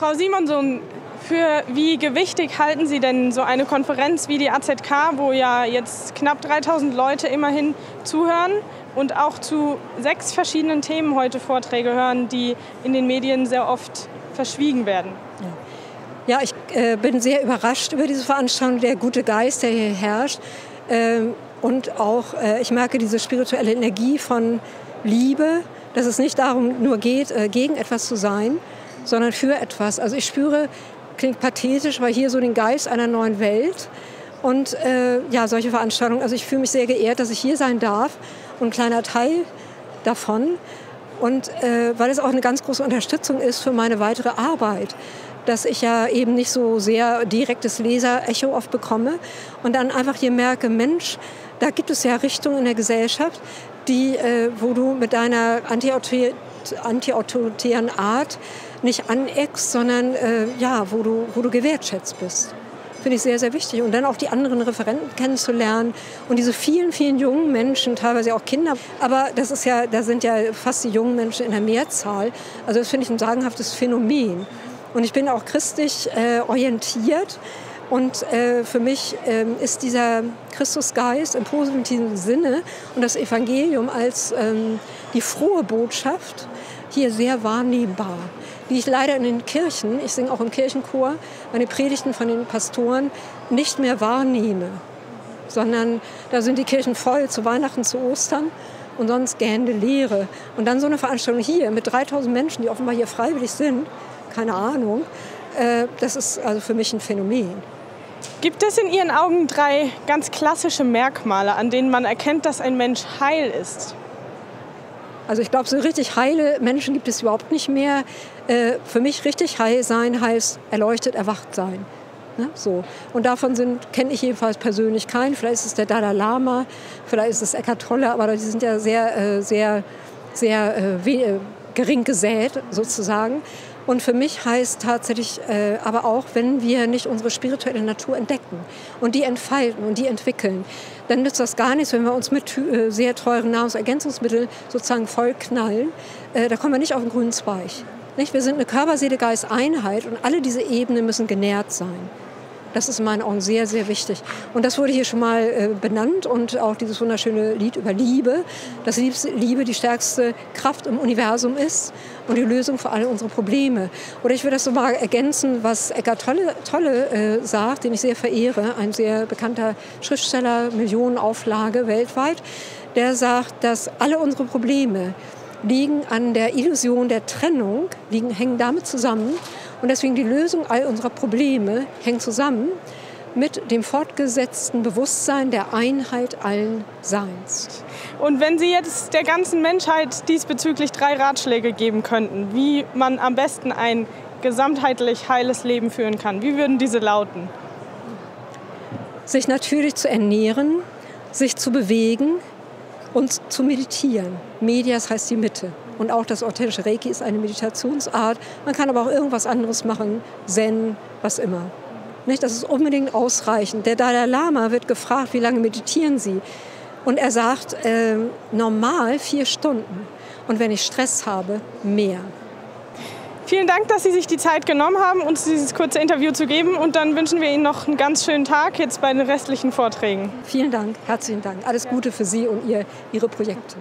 Frau Simonson, für wie gewichtig halten Sie denn so eine Konferenz wie die AZK, wo ja jetzt knapp 3000 Leute immerhin zuhören und auch zu sechs verschiedenen Themen heute Vorträge hören, die in den Medien sehr oft verschwiegen werden? Ja, ich äh, bin sehr überrascht über diese Veranstaltung, der gute Geist, der hier herrscht. Ähm, und auch, äh, ich merke diese spirituelle Energie von Liebe, dass es nicht darum nur geht, äh, gegen etwas zu sein, sondern für etwas. Also ich spüre, klingt pathetisch, aber hier so den Geist einer neuen Welt. Und äh, ja, solche Veranstaltungen. Also ich fühle mich sehr geehrt, dass ich hier sein darf und ein kleiner Teil davon. Und äh, weil es auch eine ganz große Unterstützung ist für meine weitere Arbeit dass ich ja eben nicht so sehr direktes Leser-Echo oft bekomme und dann einfach hier merke, Mensch, da gibt es ja Richtungen in der Gesellschaft, die, äh, wo du mit deiner anti-autoritären Art nicht aneckst, sondern äh, ja, wo du, wo du gewertschätzt bist. Finde ich sehr, sehr wichtig. Und dann auch die anderen Referenten kennenzulernen und diese vielen, vielen jungen Menschen, teilweise auch Kinder. Aber das ist ja, da sind ja fast die jungen Menschen in der Mehrzahl. Also das finde ich ein sagenhaftes Phänomen. Und ich bin auch christlich äh, orientiert. Und äh, für mich ähm, ist dieser Christusgeist im positiven Sinne und das Evangelium als ähm, die frohe Botschaft hier sehr wahrnehmbar, die ich leider in den Kirchen, ich singe auch im Kirchenchor, meine Predigten von den Pastoren nicht mehr wahrnehme, sondern da sind die Kirchen voll zu Weihnachten, zu Ostern und sonst gähnende Leere. Und dann so eine Veranstaltung hier mit 3000 Menschen, die offenbar hier freiwillig sind, keine Ahnung, äh, das ist also für mich ein Phänomen. Gibt es in Ihren Augen drei ganz klassische Merkmale, an denen man erkennt, dass ein Mensch heil ist? Also ich glaube, so richtig heile Menschen gibt es überhaupt nicht mehr. Äh, für mich richtig heil sein heißt erleuchtet, erwacht sein. Ne? So. Und davon kenne ich jedenfalls persönlich keinen. Vielleicht ist es der Dalai Lama, vielleicht ist es Eckhart Tolle, aber die sind ja sehr, äh, sehr, sehr äh, gering gesät sozusagen. Und für mich heißt tatsächlich äh, aber auch, wenn wir nicht unsere spirituelle Natur entdecken und die entfalten und die entwickeln, dann nützt das gar nichts, wenn wir uns mit äh, sehr teuren Nahrungsergänzungsmitteln sozusagen vollknallen. Äh, da kommen wir nicht auf den grünen Zweig. Nicht? Wir sind eine Körper-Seele-Geist-Einheit und alle diese Ebenen müssen genährt sein. Das ist in meinen Augen sehr, sehr wichtig. Und das wurde hier schon mal äh, benannt und auch dieses wunderschöne Lied über Liebe, dass Liebe die stärkste Kraft im Universum ist und die Lösung für alle unsere Probleme. Oder ich würde das so mal ergänzen, was Eckart Tolle, Tolle äh, sagt, den ich sehr verehre, ein sehr bekannter Schriftsteller, Millionenauflage weltweit, der sagt, dass alle unsere Probleme liegen an der Illusion der Trennung, liegen, hängen damit zusammen und deswegen die Lösung all unserer Probleme hängt zusammen mit dem fortgesetzten Bewusstsein der Einheit allen Seins. Und wenn Sie jetzt der ganzen Menschheit diesbezüglich drei Ratschläge geben könnten, wie man am besten ein gesamtheitlich heiles Leben führen kann, wie würden diese lauten? Sich natürlich zu ernähren, sich zu bewegen und zu meditieren. Medias heißt die Mitte. Und auch das authentische Reiki ist eine Meditationsart. Man kann aber auch irgendwas anderes machen, Zen, was immer. Nicht? Das ist unbedingt ausreichend. Der Dalai Lama wird gefragt, wie lange meditieren Sie? Und er sagt, äh, normal vier Stunden. Und wenn ich Stress habe, mehr. Vielen Dank, dass Sie sich die Zeit genommen haben, uns dieses kurze Interview zu geben. Und dann wünschen wir Ihnen noch einen ganz schönen Tag jetzt bei den restlichen Vorträgen. Vielen Dank, herzlichen Dank. Alles Gute für Sie und ihr, Ihre Projekte.